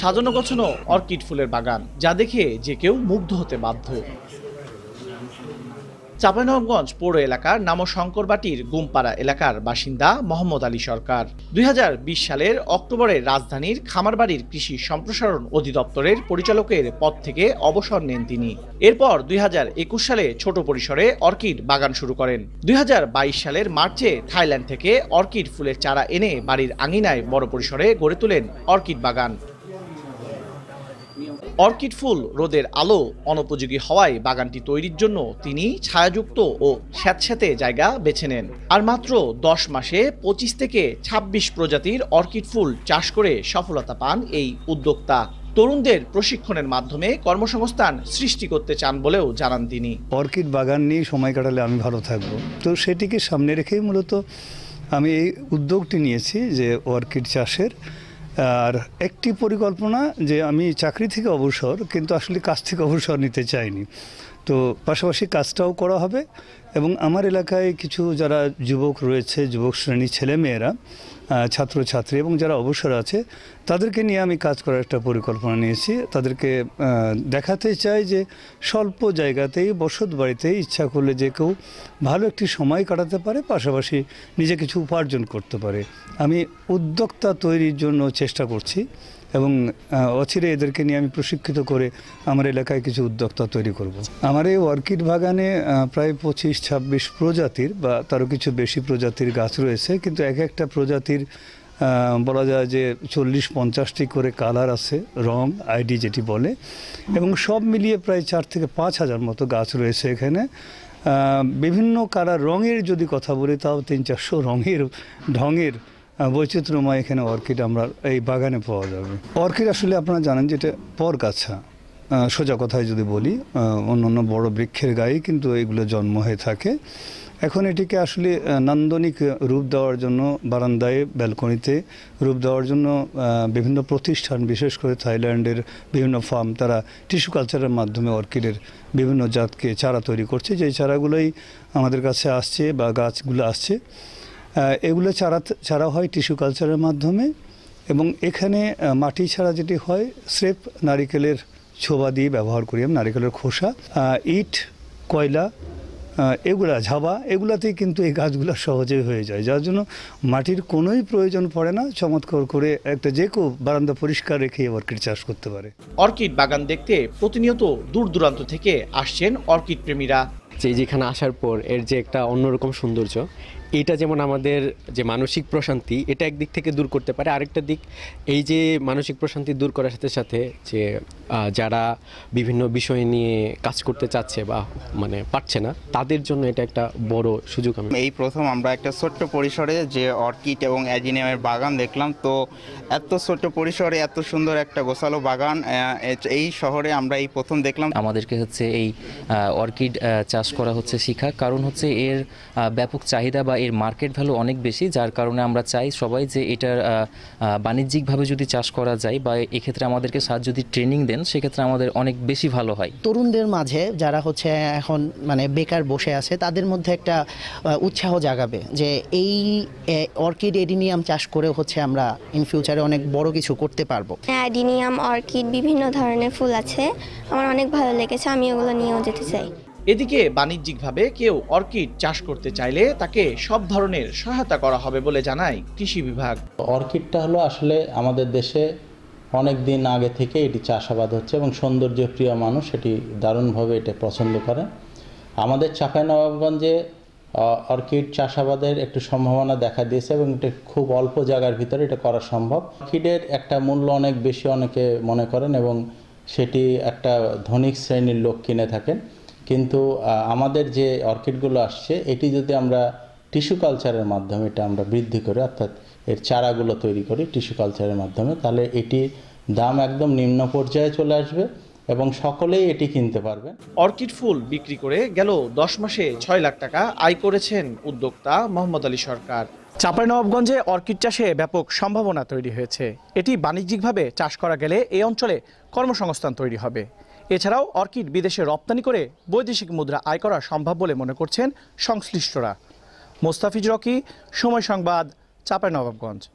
সাজানো গোছানো অর্কিড ফুলের বাগান, যা দেখে যে কেউ মুগ্ধ হতে বাধ্য। চাঁপাইনবাবগঞ্জ পৌর এলাকার নাম শঙ্করবাটির গুমপাড়া এলাকার বাসিন্দা মোহাম্মদ আলী সরকার। দুই হাজার বিশ সালের অক্টোবরে রাজধানীর খামারবাড়ির কৃষি সম্প্রসারণ অধিদপ্তরের পরিচালকের পদ থেকে অবসর নেন তিনি। এরপর দুই হাজার একুশ সালে ছোট পরিসরে অর্কিড বাগান শুরু করেন। দুই হাজার বাইশ সালের মার্চে থাইল্যান্ড থেকে অর্কিড ফুলের চারা এনে বাড়ির আঙিনায় বড় পরিসরে গড়ে তোলেন অর্কিড বাগান। অর্কিড ফুল রোদের আলো অনুপযোগী হওয়ায় বাগানটি তৈরির জন্য তিনি ছায়াযুক্ত ও স্যাঁতস্যাঁতে জায়গা বেছে নেন। আর মাত্র দশ মাসে পঁচিশ থেকে ২৬ প্রজাতির অর্কিড ফুল চাষ করে সফলতা পান এই উদ্যোক্তা। তরুণদের প্রশিক্ষণের মাধ্যমে কর্মসংস্থান সৃষ্টি করতে চান বলেও জানান তিনি। অর্কিড বাগান নিয়ে সময় কাটালে আমি ভালো থাকব। তো সেটিকে সামনে রেখেই মূলত আমি এই উদ্যোগটি নিয়েছি যে অর্কিড চাষের আর একটি পরিকল্পনা যে আমি চাকরি থেকে অবসর, কিন্তু আসলে কাজ থেকে অবসর নিতে চাইনি। তো পাশাপাশি কাজটাও করা হবে এবং আমার এলাকায় কিছু যারা যুবক রয়েছে, যুবক শ্রেণি ছেলেমেয়েরা ছাত্রছাত্রী এবং যারা অবসর আছে, তাদেরকে নিয়ে আমি কাজ করার একটা পরিকল্পনা নিয়েছি। তাদেরকে দেখাতে চাই যে স্বল্প জায়গাতেই, বসত বাড়িতেই ইচ্ছা করলে যে কেউ ভালো একটি সময় কাটাতে পারে, পাশাপাশি নিজে কিছু উপার্জন করতে পারে। আমি উদ্যোক্তা তৈরির জন্য চেষ্টা করছি। এবং অচিরে এদেরকে নিয়ে আমি প্রশিক্ষিত করে আমার এলাকায় কিছু উদ্যোক্তা তৈরি করব। আমার এই অর্কিড বাগানে প্রায় পঁচিশ ছাব্বিশ প্রজাতির বা তারও কিছু বেশি প্রজাতির গাছ রয়েছে, কিন্তু এক একটা প্রজাতির বলা যায় যে চল্লিশ পঞ্চাশটি করে কালার আছে, রং, আইডি যেটি বলে, এবং সব মিলিয়ে প্রায় চার থেকে পাঁচ হাজার মতো গাছ রয়েছে এখানে বিভিন্ন কালার, রঙের যদি কথা বলি, তাও তিন চারশো রঙের, ঢঙের বৈচিত্র্যময় এখানে অর্কিড আমরা এই বাগানে পাওয়া যাবে। অর্কিড আসলে আপনারা জানেন যেটা পরগাছা আহ, সোজা কথায় যদি বলি অন্য অন্য বড় বৃক্ষের গায়ে কিন্তু এগুলো জন্ম হয়ে থাকে। এখন এটিকে আসলে নান্দনিক রূপ দেওয়ার জন্য বারান্দায় ব্যালকনিতে রূপ দেওয়ার জন্য বিভিন্ন প্রতিষ্ঠান বিশেষ করে থাইল্যান্ডের বিভিন্ন ফার্ম তারা টিস্যু কালচারের মাধ্যমে অর্কিডের বিভিন্ন জাতকে চারা তৈরি করছে। যে চারাগুলোই আমাদের কাছে আসছে বা গাছগুলো আসছে এগুলো চারা চারা হয় টিস্যু কালচারের মাধ্যমে এবং এখানে মাটি ছাড়া যেটি হয়, স্রেফ নারিকেলের ছোবা দিয়ে ব্যবহার করি আমি, নারিকেলের খোসা ইট, কয়লা এগুলা, ঝাবা, এগুলাতেই কিন্তু এই গাছগুলো সহজেই হয়ে যায়। যার জন্য মাটির কোনোই প্রয়োজন পড়ে না, চমৎকার করে একটা যে কেউ বারান্দা পরিষ্কার রেখে অর্কিড চাষ করতে পারে। অর্কিড বাগান দেখতে প্রতিনিয়ত দূর দূরান্ত থেকে আসছেন অর্কিড প্রেমীরা। যে যেখানে আসার পর এর যে একটা অন্যরকম সৌন্দর্য এটা যেমন আমাদের যে মানসিক প্রশান্তি এটা একদিক থেকে দূর করতে পারে। আরেকটা দিক এই যে মানসিক প্রশান্তি দূর করার সাথে সাথে যে যারা বিভিন্ন বিষয় নিয়ে কাজ করতে চাচ্ছে বা মানে পারছে না তাদের জন্য এটা একটা বড় সুযোগ আমি এই প্রথম আমরা একটা ছোট্ট পরিসরে যে অর্কিড এবং অ্যাজিনিয়ামের বাগান দেখলাম। তো এত ছোট্ট পরিসরে এত সুন্দর একটা গোছালো বাগান এই শহরে আমরা এই প্রথম দেখলাম। আমাদেরকে হচ্ছে এই অর্কিড আহ, চাষ করা হচ্ছে শিখা। কারণ হচ্ছে এর ব্যাপক চাহিদা বা এর মার্কেট ভ্যালু অনেক বেশি যার কারণে আমরা চাই সবাই যে এটার বাণিজ্যিকভাবে যদি চাষ করা যায় বা এক্ষেত্রে আমাদেরকে স্যার যদি ট্রেনিং দেন সেক্ষেত্রে আমাদের অনেক বেশি ভালো হয়। তরুণদের মাঝে যারা হচ্ছে এখন মানে বেকার বসে আছে তাদের মধ্যে একটা উৎসাহ জাগাবে যে এই অর্কিড এডিনিয়াম চাষ করে হচ্ছে আমরা ইন ফিউচারে অনেক বড় কিছু করতে পারব। অ্যাডিনিয়াম অর্কিড বিভিন্ন ধরনের ফুল আছে। আমার অনেক ভালো লেগেছে আমি ওগুলো নিয়েও যেতে চাই। এদিকে বাণিজ্যিকভাবে কেউ অর্কিড চাষ করতে চাইলে তাকে সব ধরনের সহায়তা করা হবে বলে জানায় কৃষি বিভাগ। অর্কিডটা হলো আসলে আমাদের দেশে অনেক দিন আগে থেকে এটি চাষাবাদ হচ্ছে এবং সৌন্দর্য প্রিয় মানুষ এটি দারুণভাবে এটা পছন্দ করে। আমাদের চাঁপাইনবাবগঞ্জে অর্কিড চাষাবাদের একটু সম্ভাবনা দেখা দিয়েছে এবং এটা খুব অল্প জায়গার ভিতরে এটা করা সম্ভব। অর্কিডের একটা মূল্য অনেক বেশি অনেকে মনে করেন এবং সেটি একটা ধনিক শ্রেণির লোক কিনে থাকেন। কিন্তু আমাদের যে অর্কিডগুলো আসছে, এটি যদি আমরা টিস্যু কালচারের মাধ্যমে এটা আমরা বৃদ্ধি করি, অর্থাৎ এর চারাগুলো তৈরি করি টিস্যু কালচারের মাধ্যমে, তাহলে এটির দাম একদম নিম্ন পর্যায়ে চলে আসবে এবং সকলেই এটি কিনতে পারবে। অর্কিড ফুল বিক্রি করে গেল দশ মাসে ছয় লাখ টাকা আয় করেছেন উদ্যোক্তা মোহাম্মদ আলী সরকার। চাঁপাইনবাবগঞ্জে অর্কিড চাষে ব্যাপক সম্ভাবনা তৈরি হয়েছে। এটি বাণিজ্যিকভাবে চাষ করা গেলে এই অঞ্চলে কর্মসংস্থান তৈরি হবে। এছাড়াও অর্কিড বিদেশে রপ্তানি করে বৈদেশিক মুদ্রা আয় করা সম্ভব বলে মনে করছেন সংশ্লিষ্টরা। মোস্তাফিজ রকি, সময় সংবাদ, চাঁপাইনবাবগঞ্জ।